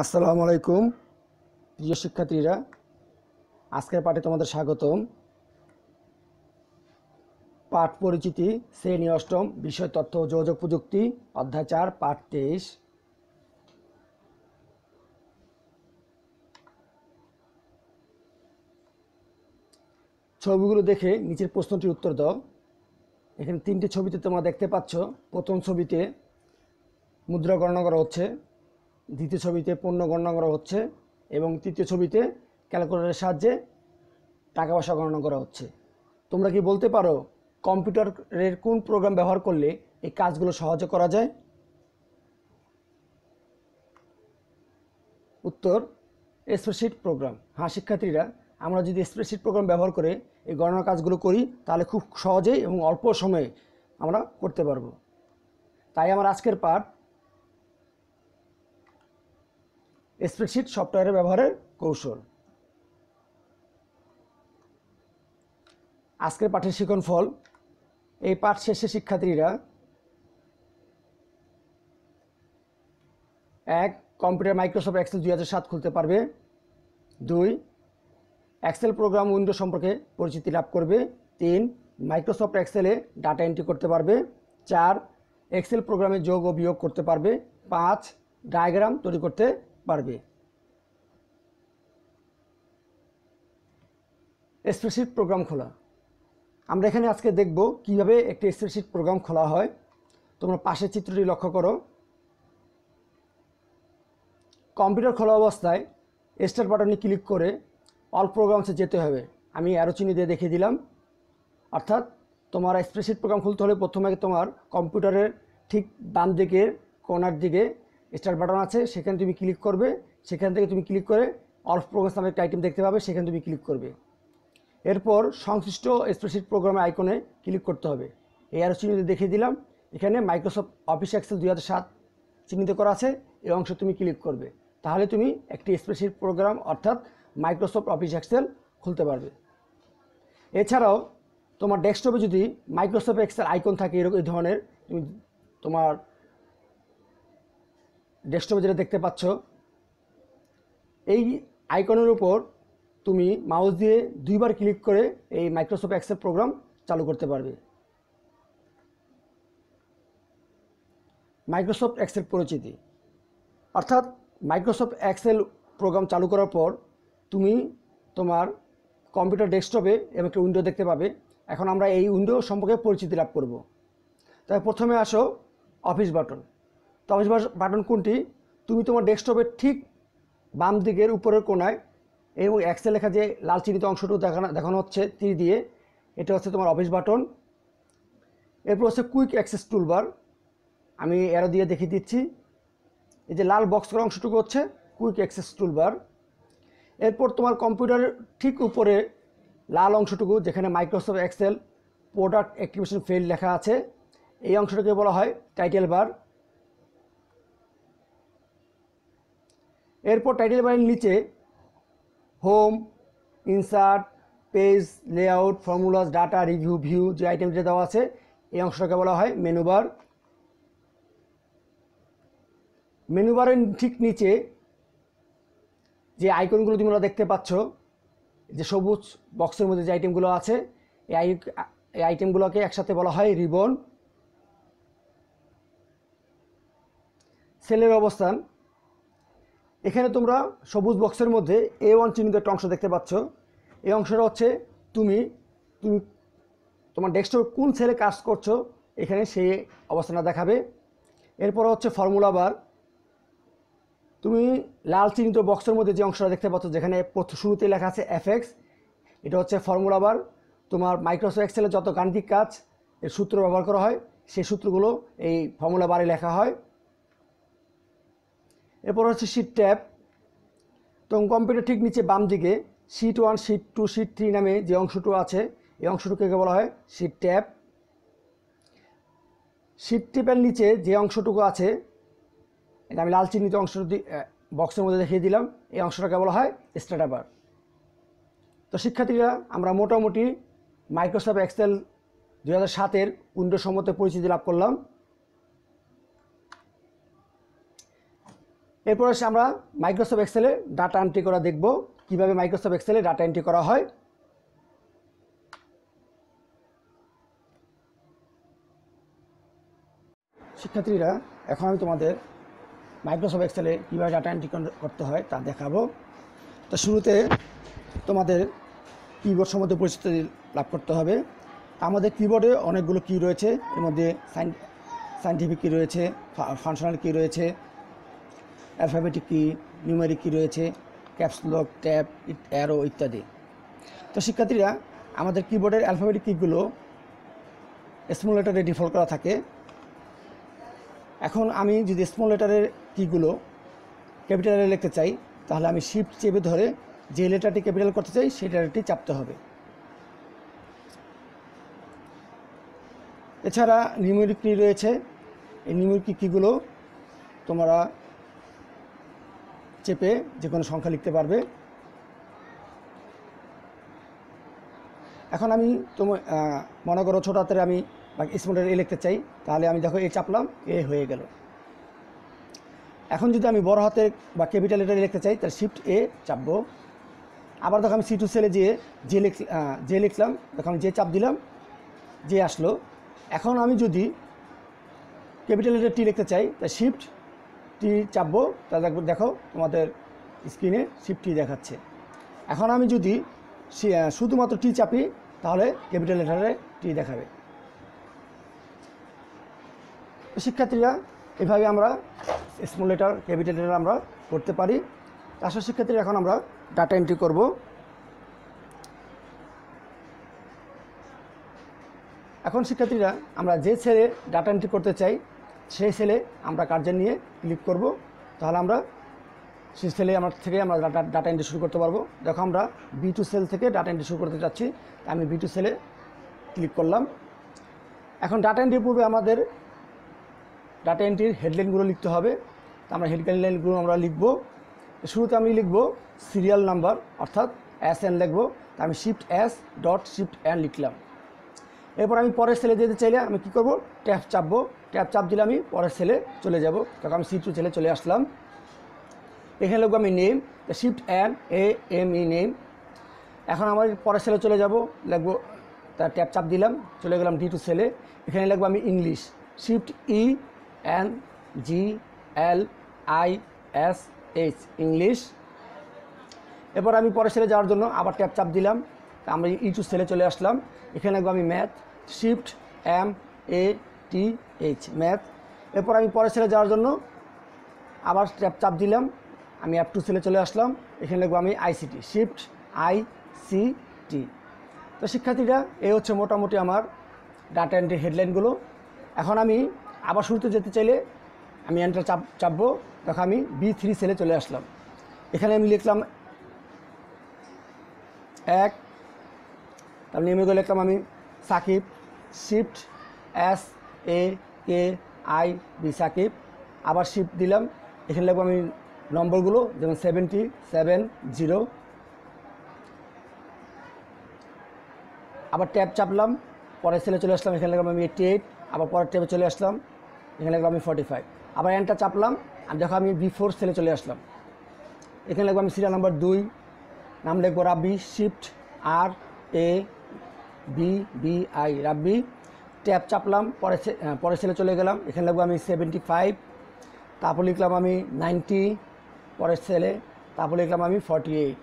আসসালামু আলাইকুম, প্রিয় শিক্ষার্থীরা। আজকের পাঠে তোমাদের স্বাগতম। পাঠ পরিচিতি, শ্রেণি অষ্টম, বিষয় তথ্য ও যোগাযোগ প্রযুক্তি, অধ্যায় চার, পাঠ তেইশ। ছবিগুলো দেখে নিচের প্রশ্নটির উত্তর দাও। এখানে তিনটি ছবিতে তোমরা দেখতে পাচ্ছ। প্রথম ছবিতে মুদ্রা গণনা করা হচ্ছে। দ্বিতীয় ছবিতে পণ্য গণনা করা হচ্ছে এবং তৃতীয় ছবিতে ক্যালকুলেটরের সাহায্যে টাকা পয়সা গণনা করা হচ্ছে। তোমরা কি বলতে পারো কম্পিউটারের কোন প্রোগ্রাম ব্যবহার করলে এই কাজগুলো সহজে করা যায়? উত্তর, স্প্রেডশিট প্রোগ্রাম। হ্যাঁ শিক্ষার্থীরা, আমরা যদি স্প্রেডশিট প্রোগ্রাম ব্যবহার করে এই গণনা কাজগুলো করি, তাহলে খুব সহজেই এবং অল্প সময়ে আমরা করতে পারব। তাই আমার আজকের পাঠ স্প্রেডশিট সফটওয়্যারের ব্যবহারের কৌশল। আজকের পাঠের শিখন ফল। এই পাঠ শেষে শিক্ষার্থীরা এক, কম্পিউটার মাইক্রোসফট এক্সেল দুই সাত খুলতে পারবে। দুই, এক্সেল প্রোগ্রাম উইন্ডো সম্পর্কে পরিচিতি লাভ করবে। তিন, মাইক্রোসফট এক্সেলে ডাটা এন্ট্রি করতে পারবে। চার, এক্সেল প্রোগ্রামে যোগ ও বিয়োগ করতে পারবে। পাঁচ, ডায়াগ্রাম তৈরি করতে পারবে স্প্রেডশিট প্রোগ্রাম খোলা। আমরা এখানে আজকে দেখব কীভাবে একটি স্প্রেডশিট প্রোগ্রাম খোলা হয়। তোমরা পাশের চিত্রটি লক্ষ্য করো। কম্পিউটার খোলা অবস্থায় স্টার্ট বাটনে ক্লিক করে অল প্রোগ্রামসে যেতে হবে। আমি অ্যারো চিনি দিয়ে দেখিয়ে দিলাম। অর্থাৎ তোমার স্প্রেডশিট প্রোগ্রাম খুলতে হলে প্রথমে তোমার কম্পিউটারের ঠিক বাম দিকে কোনার দিকে স্টার্ট বাটন আছে, সেখানে তুমি ক্লিক করবে, সেখান থেকে তুমি ক্লিক করে অল প্রোগ্রামস নামে একটা আইটেম দেখতে পাবে, সেখানে তুমি ক্লিক করবে। এরপর সংশ্লিষ্ট স্প্রেডশিট প্রোগ্রামের আইকনে ক্লিক করতে হবে। এই আরও চিহ্নিত দেখিয়ে দিলাম। এখানে মাইক্রোসফট অফিস এক্সেল দুই হাজার সাত চিহ্নিত করা আছে এই অংশ তুমি ক্লিক করবে। তাহলে তুমি একটি স্প্রেডশিট প্রোগ্রাম অর্থাৎ মাইক্রোসফট অফিস এক্সেল খুলতে পারবে। এছাড়াও তোমার ডেস্কটপে যদি মাইক্রোসফট এক্সেল আইকন থাকে, এরকম এই ধরনের, তুমি তোমার ডেস্কটপে যেটা দেখতে পাচ্ছ, এই আইকনের উপর তুমি মাউস দিয়ে দুইবার ক্লিক করে এই মাইক্রোসফট এক্সেল প্রোগ্রাম চালু করতে পারবে। মাইক্রোসফট এক্সেল পরিচিতি। অর্থাৎ মাইক্রোসফট এক্সেল প্রোগ্রাম চালু করার পর তুমি তোমার কম্পিউটার ডেস্কটপে এবং একটা উইন্ডো দেখতে পাবে। এখন আমরা এই উইন্ডো সম্পর্কে পরিচিতি লাভ করব। তাই প্রথমে আসো অফিস বাটন। তো অফিস বাটন কোনটি? তুমি তোমার ডেস্কটপের ঠিক বাম দিকের উপরের কোনায় এবং এক্সেল লেখা যে লাল চিহ্নিত অংশটুকু দেখানো দেখানো হচ্ছে তীর দিয়ে, এটা হচ্ছে তোমার অফিস বাটন এরপর হচ্ছে কুইক অ্যাক্সেস টুলবার আমি এরো দিয়ে দেখিয়ে দিচ্ছি। এই যে লাল বক্স করা অংশটুকু হচ্ছে কুইক অ্যাক্সেস টুলবার এরপর তোমার কম্পিউটারের ঠিক উপরে লাল অংশটুকু, যেখানে Microsoft Excel product activation fail লেখা আছে, এই অংশটাকে বলা হয় টাইটেল বার এরপর টাইটেল বারের নিচে home insert page layout formulas data review view যে আইটেমটা দেওয়া আছে, এই অংশটাকে বলা হয় মেনুবার। মেনুবারের ঠিক নিচে যে আইকনগুলো তোমরা দেখতে পাচ্ছ, যে সবুজ বক্সের মধ্যে যে আইটেমগুলো আছে, এই আইটেমগুলোকে একসাথে বলা হয় রিবন সেলের অবস্থান এখানে তোমরা সবুজ বক্সের মধ্যে এ ওয়ান চিহ্নিত একটা অংশ দেখতে পাচ্ছ। এই অংশটা হচ্ছে তুমি তুমি তোমার ডেস্কটপ কোন সেলে কাজ করছ, এখানে সেই অবস্থানটা দেখাবে। এরপর হচ্ছে ফর্মুলা বার। তুমি লাল চিহ্নিত বক্সের মধ্যে যে অংশটা দেখতে পাচ্ছ, যেখানে শুরুতে লেখা আছে এফএক্স এটা হচ্ছে ফর্মুলা বার। তোমার মাইক্রোসফট এক্সেলে যত গাণিতিক কাজ, এর সূত্র ব্যবহার করা হয় সেই সূত্রগুলো এই ফর্মুলা বারে লেখা হয়। এরপর হচ্ছে শিট ট্যাব তো কম্পিউটার ঠিক নিচে বাম দিকে sheet one sheet two sheet three নামে যে অংশটুকু আছে, এই অংশটুকুকে বলা হয় শিট ট্যাব শিট ট্যাপের নিচে যে অংশটুকু আছে, এটা আমি লাল চিহ্নিত অংশ বক্সের মধ্যে দেখিয়ে দিলাম, এই অংশটাকে বলা হয় স্ট্যাটাবার তো শিক্ষার্থীরা, আমরা মোটামুটি মাইক্রোসফট এক্সেল দু হাজার সাতের উইন্ডো সম্মত পরিচিতি লাভ করলাম। এরপর এসে আমরা মাইক্রোসফট এক্সেলে ডাটা এন্ট্রি করা দেখব কীভাবে মাইক্রোসফট এক্সেলে ডাটা এন্ট্রি করা হয়। শিক্ষার্থীরা, এখন আমি তোমাদের মাইক্রোসফট এক্সেলে কীভাবে ডাটা এন্ট্রি করতে হয় তা দেখাবো। তো শুরুতে তোমাদের কিবোর্ড সম্বন্ধে পরিচিতি লাভ করতে হবে। আমাদের কিবোর্ডে অনেকগুলো কি রয়েছে। এর মধ্যে সাইন্টিফিক কী রয়েছে ফাংশনাল কী রয়েছে অ্যালফাবেটিক কি নিউমেরিক কি রয়েছে ক্যাপসলক ট্যাব অ্যারো ইত্যাদি। তো শিক্ষার্থীরা, আমাদের কিবোর্ডের অ্যালফাবেটিক কিগুলো স্মল লেটারে ডিফল্ট করা থাকে। এখন আমি যদি স্মল লেটারের কিগুলো ক্যাপিটালে লিখতে চাই, তাহলে আমি শিফট চেপে ধরে যে লেটারটি ক্যাপিটাল করতে চাই, সেই লেটারটি চাপতে হবে। এছাড়া নিউমেরিক কি রয়েছে। এই নিউমেরিক কিগুলো তোমরা চেপে যে কোনো সংখ্যা লিখতে পারবে। এখন আমি তোমার মনে করো ছোটো হাতের আমি স্মলের এ লিখতে চাই, তাহলে আমি দেখো এ চাপলাম, এ হয়ে গেল। এখন যদি আমি বড় হাতে বা ক্যাপিটাল লেটারে লিখতে চাই, তাহলে শিফট এ চাপবো। আবার দেখো আমি সি টু সেলে যেয়ে যে লিখ যে লিখলাম, দেখো আমি যে চাপ দিলাম যে আসলো। এখন আমি যদি ক্যাপিটাল লেটার টি লিখতে চাই তা শিফট টি চাপবো তাহলে দেখো দেখো তোমাদের স্ক্রিনে শিফট দেখাচ্ছে। এখন আমি যদি শুধুমাত্র টি চাপি, তাহলে ক্যাপিটাল লেটারে টি দেখাবে। শিক্ষার্থীরা, এভাবে আমরা স্মল লেটার ক্যাপিটাল লেটার আমরা করতে পারি। আসলে শিক্ষার্থীরা, এখন আমরা ডাটা এন্ট্রি করব। এখন শিক্ষার্থীরা, আমরা যে সেলে ডাটা এন্ট্রি করতে চাই সেই সেলে আমরা কার্যের নিয়ে ক্লিক করব। তাহলে আমরা সেই সেলে আমার থেকে আমরা ডাটা এন্ট্রি শুরু করতে পারব। দেখো আমরা বি টু সেল থেকে ডাটা এন্ট্রি শুরু করতে চাচ্ছি আমি বি টু সেলে ক্লিক করলাম। এখন ডাটা এন্ট্রির পূর্বে আমাদের ডাটা এন্ট্রির হেডলাইনগুলো লিখতে হবে। আমরা হেডলাইনগুলো আমরা লিখব। শুরুতে আমি লিখব সিরিয়াল নাম্বার অর্থাৎ অ্যাস এন লিখব। তা আমি shift S dot shift N লিখলাম। এরপর আমি পরের সেলে যেতে চাইলে আমি কি করব? ট্যাপ চাপবো। ট্যাপ চাপ দিলে আমি, পরের সেলে চলে যাব। তখন আমি সি টু সেলে চলে আসলাম। এখানে লিখব আমি name shift N A M E name এখন আমার পরের সেলে চলে যাব, লিখব তার ট্যাপ চাপ দিলাম, চলে গেলাম ডি টু সেলে এখানে লিখব আমি English shift E N G L I S H English এরপর আমি পরের সেলে যাওয়ার জন্য আবার ট্যাপ চাপ দিলাম। আমরা টু সেলে চলে আসলাম। এখানে লিখব আমি math shift M A T H math এরপর আমি পরের সেলে যাওয়ার জন্য আবার ট্যাপ চাপ দিলাম। আমি অ্যাপ টু সেলে চলে আসলাম। এখানে লিখব আমি ICT shift I C T তো শিক্ষার্থীরা এই হচ্ছে মোটামুটি আমার ডাটা এন্ট্রি হেডলাইনগুলো এখন আমি আবার শুরুতে যেতে চাইলে আমি এন্টার চাপ, চাপবো। দেখো আমি বি থ্রি সেলে চলে আসলাম। এখানে আমি লিখলাম এক তার নেমে লিখলাম আমি Sakib shift S A, K, I, B, Sakib. আবার শিফট দিলাম। এখানে লিখব আমি নম্বরগুলো, যেমন সেভেন্টি সেভেন জিরো আবার ট্যাব চাপলাম। পরের সেলে চলে আসলাম। এখানে লিখলাম আমি এইটটি এইট আবার পরের ট্যাবে চলে আসলাম। এখানে লিখলাম আমি ফর্টি ফাইভ আবার এনটা চাপলাম। আর দেখো আমি বি ফোর সেলে চলে আসলাম। এখানে লিখব আমি সিরিয়াল নাম্বার দুই। নাম লিখব Rabbi. Shift R A B B I Rabbi. Tab চাপলাম, পরে পরের সেলে চলে গেলাম। এখানে লিখব আমি সেভেন্টি ফাইভ তারপর লিখলাম আমি নাইনটি পরের সেলে, তারপর লিখলাম আমি ফর্টি এইট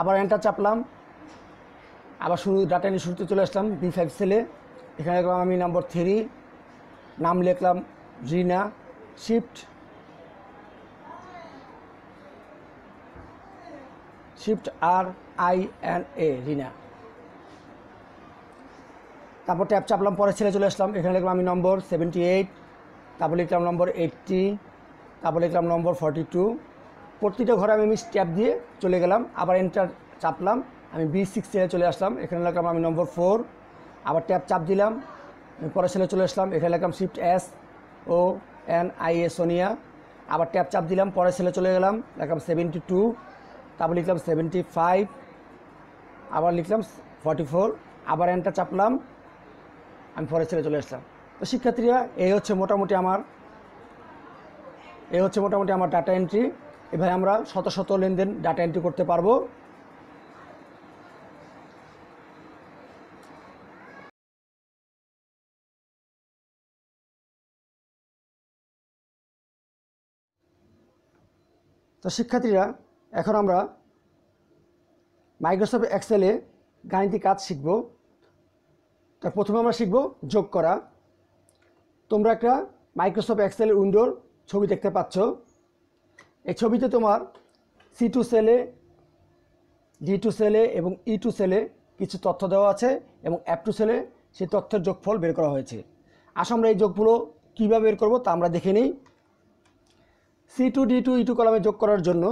আবার এন্টার চাপলাম। আবার শুরু ডাটা নিয়ে শুরুতে চলে আসলাম বি ফাইভ সেলে। এখানে লিখলাম আমি নম্বর থ্রি নাম লিখলাম Rina shift shift R I N A Rina. তারপর ট্যাপ চাপলাম পরে ছেলে চলে আসলাম। এখানে লিখলাম আমি নম্বর সেভেন্টি এইট তারপর লিখলাম নম্বর এইটটি তারপর লিখলাম নম্বর ফর্টি টু প্রতিটা ঘরে আমি আমি ট্যাপ দিয়ে চলে গেলাম, আবার এন্টার চাপলাম। আমি বি সিক্স সেলে চলে আসলাম, এখানে লিখলাম আমি নম্বর ফোর আবার ট্যাপ চাপ দিলাম। পরের সেলে চলে আসলাম, এখানে লিখলাম shift S O N I A Sonia আবার ট্যাপ চাপ দিলাম, পরের সেলে চলে গেলাম, লিখলাম সেভেন্টি টু তারপর লিখলাম সেভেন্টি ফাইভ আবার লিখলাম ফর্টি ফোর আবার এন্টার চাপলাম। আমি পরের সেলে চলে আসলাম। তো শিক্ষার্থীরা, এই হচ্ছে মোটামুটি আমার, এই হচ্ছে মোটামুটি আমার ডাটা এন্ট্রি এভাবে আমরা শত শত লেনদেন ডাটা এন্ট্রি করতে পারব। তো শিক্ষার্থীরা, এখন আমরা মাইক্রোসফট এক্সেলে গাণিতিক কাজ শিখব। তা প্রথমে আমরা শিখব যোগ করা। তোমরা একটা মাইক্রোসফট এক্সেল উইন্ডোর ছবি দেখতে পাচ্ছ। এই ছবিতে তোমার সি টু সেলে ডি টু সেলে এবং ই টু সেলে কিছু তথ্য দেওয়া আছে এবং অ্যাপ টু সেলে সেই তথ্যের যোগফল বের করা হয়েছে। আসো আমরা এই যোগগুলো কীভাবে বের করব তা আমরা দেখে নিই। C two D two E two কলামে যোগ করার জন্য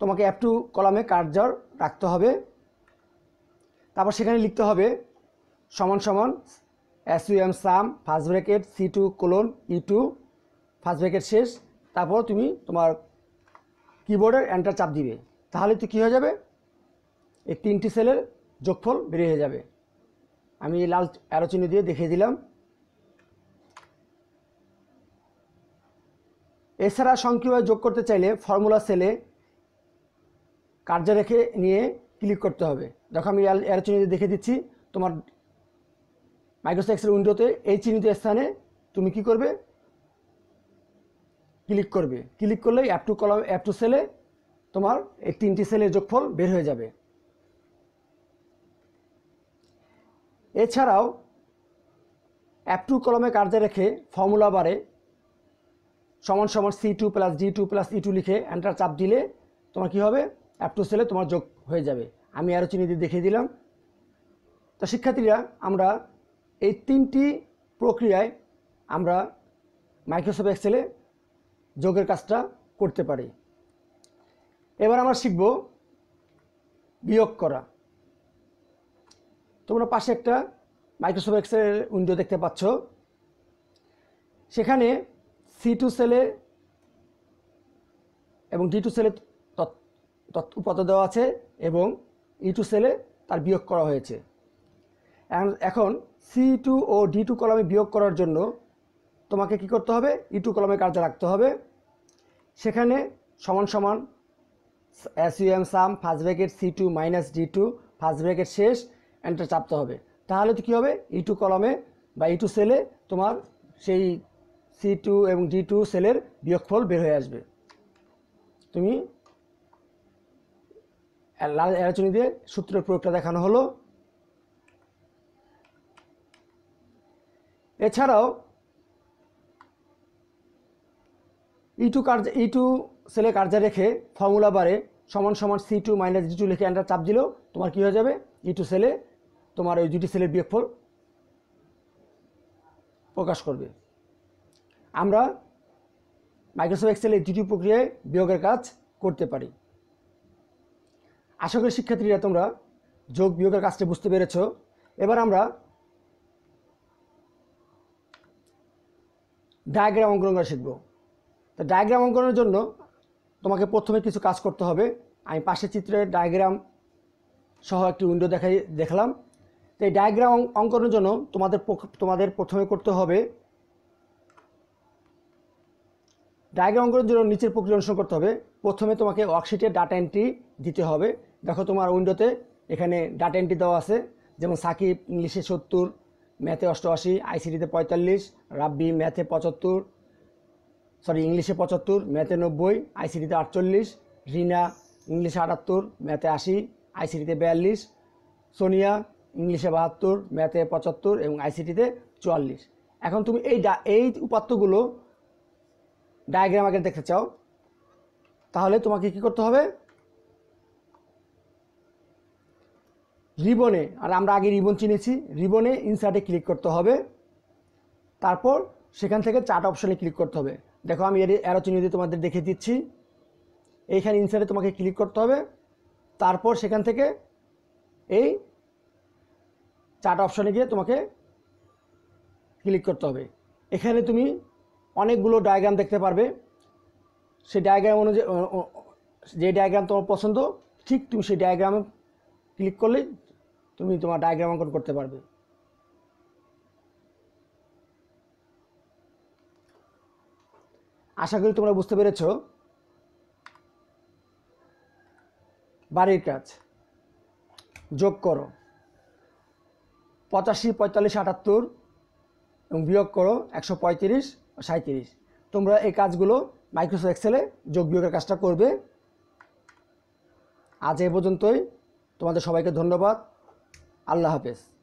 তোমাকে অ্যাপ টু কলামে কার্যার রাখতে হবে। তারপর সেখানে লিখতে হবে সমান সমান S U M sum first bracket C two colon E two first bracket শেষ। তারপর তুমি তোমার কিবোর্ডের এন্টার চাপ দিবে। তাহলে তো কী হয়ে যাবে? এই তিনটি সেলের যোগফল বেরিয়ে হয়ে যাবে। আমি লাল অ্যারো চিহ্ন দিয়ে দেখিয়ে দিলাম। এছাড়া সংখ্যা যোগ করতে চাইলে ফর্মুলা সেলে কার্য রেখে নিয়ে ক্লিক করতে হবে। দেখো আমি অ্যারো দিয়ে দেখে দিচ্ছি। তোমার মাইক্রোসফট এক্সেল উইন্ডোতে এই চিহ্নিত স্থানে তুমি কি করবে? ক্লিক করবে। ক্লিক করলে F two column F two সেলে তোমার এই তিনটি সেলের যোগফল বের হয়ে যাবে। এছাড়াও অ্যাপ টু কলমে কার্যে রেখে ফর্মুলা বারে সমান সমান C two plus D two plus E two লিখে এন্টার চাপ দিলে তোমার কি হবে? অ্যাপ টু সেলে তোমার যোগ হয়ে যাবে। আমি আরও চিনি দিয়ে দেখিয়ে দিলাম। তো শিক্ষার্থীরা, আমরা এই তিনটি প্রক্রিয়ায় আমরা মাইক্রোসফট এক্সেলে যোগের কাজটা করতে পারি। এবার আমরা শিখব বিয়োগ করা। তোমরা পাশে একটা মাইক্রোসফট এক্সেলের উইন্ডো দেখতে পাচ্ছ। সেখানে সি টু সেলে এবং ডি টু সেলে উপাত্ত দেওয়া আছে এবং ই টু সেলে তার বিয়োগ করা হয়েছে। এখন সি টু ও ডি টু কলমে বিয়োগ করার জন্য তোমাকে কি করতে হবে? ই টু কলমে কার্য রাখতে হবে। সেখানে সমান সমান S U M sum first bracket C two minus D two first bracket শেষ এন্টার চাপতে হবে। তাহলে তো কী হবে? ই টু কলমে বা ই টু সেলে তোমার সেই সি টু এবং ডি টু সেলের বিয়োগফল বের হয়ে আসবে। তুমি লাল এরাচনি দিয়ে সূত্রের প্রয়োগটা দেখানো হলো। এছাড়াও ই টু কার্য ই টু সেলে কার্যে রেখে ফর্মুলা বারে সমান সমান C two minus G two লিখে এন্টার চাপ দিলেও তোমার কী হয়ে যাবে? ই টু সেলে তোমার ওই দুটি সেলের বিয়োগফল প্রকাশ করবে। আমরা মাইক্রোসফট এক্সেলে দুটি প্রক্রিয়ায় বিয়োগের কাজ করতে পারি। আশা করি শিক্ষার্থীরা তোমরা যোগ বিয়োগের কাজটা বুঝতে পেরেছ। এবার আমরা ডায়াগ্রাম অঙ্কন করা শিখব। তো ডায়াগ্রাম অঙ্কনের জন্য তোমাকে প্রথমে কিছু কাজ করতে হবে। আমি পাশের চিত্রে ডায়াগ্রাম সহ একটি উইন্ডো দেখাই, দেখলাম। তো এই ডায়াগ্রাম অঙ্কনের জন্য তোমাদের তোমাদের প্রথমে করতে হবে ডায়াগ্রাম অঙ্কনের জন্য নিচের প্রক্রিয়া অনুসরণ করতে হবে। প্রথমে তোমাকে ওয়ার্কশিটে ডাটা এন্ট্রি দিতে হবে। দেখো তোমার উইন্ডোতে এখানে ডাটা এন্ট্রি দেওয়া আছে। যেমন সাকিব, ইংলিশে সত্তর ম্যাথে অষ্টআশি আইসিটিতে পঁয়তাল্লিশ, রাব্বি ম্যাথে পঁচাত্তর, সরি, ইংলিশে পঁচাত্তর, ম্যাথে নব্বই আইসিটিতে আটচল্লিশ, রিনা ইংলিশে আটাত্তর, ম্যাথে আশি আইসিটিতে বিয়াল্লিশ, সোনিয়া ইংলিশে বাহাত্তর, ম্যাথে পঁচাত্তর এবং আইসিটিতে চুয়াল্লিশ। এখন তুমি এই ডা এই উপাত্তগুলো ডায়াগ্রাম আগে দেখতে চাও, তাহলে তোমাকে কি করতে হবে? রিবনে, আর আমরা আগে রিবন চিনেছি, রিবনে ইনসার্টে ক্লিক করতে হবে। তারপর সেখান থেকে চার্ট অপশনে ক্লিক করতে হবে। দেখো আমি এর অ্যারো চিহ্ন দিয়ে তোমাদের দেখে দিচ্ছি। এইখানে ইনসার্টে তোমাকে ক্লিক করতে হবে। তারপর সেখান থেকে এই চার্ট অপশনে গিয়ে তোমাকে ক্লিক করতে হবে। এখানে তুমি অনেকগুলো ডায়াগ্রাম দেখতে পারবে। সেই ডায়াগ্রাম অনুযায়ী যে ডায়াগ্রাম তোমার পছন্দ, ঠিক তুমি সেই ডায়াগ্রামে ক্লিক করলেই তুমি তোমার ডায়াগ্রাম অঙ্কন করতে পারবে। আশা করি তোমরা বুঝতে পেরেছ। বাড়ির কাজ। যোগ করো। পঁচাশি, পঁয়তাল্লিশ, আটাত্তর এবং বিয়োগ করো একশো পঁয়ত্রিশ সাঁত্রিশ তোমরা এই কাজগুলো মাইক্রোসফট এক্সেলে যোগ বিয়োগের কাজটা করবে। আজ এ পর্যন্তই। তোমাদের সবাইকে ধন্যবাদ। আল্লাহ হাফেজ।